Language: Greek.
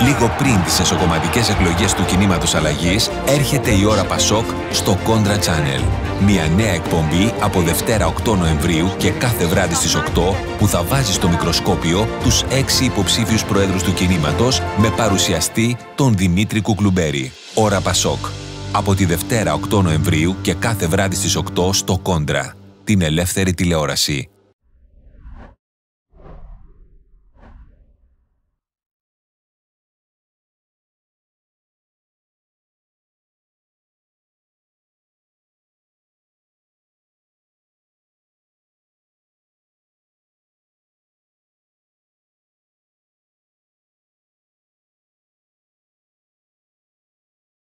Λίγο πριν τις εσωκομματικές εκλογές του κινήματος αλλαγής, έρχεται η ώρα Πασόκ στο Contra Channel. Μια νέα εκπομπή από Δευτέρα 8 Νοεμβρίου και κάθε βράδυ στις 8 που θα βάζει στο μικροσκόπιο τους έξι υποψήφιους προέδρους του κινήματος με παρουσιαστή τον Δημήτρη Κουκλουμπέρη. Ώρα Πασόκ. Από τη Δευτέρα 8 Νοεμβρίου και κάθε βράδυ στις 8 στο Κόντρα. Την ελεύθερη τηλεόραση.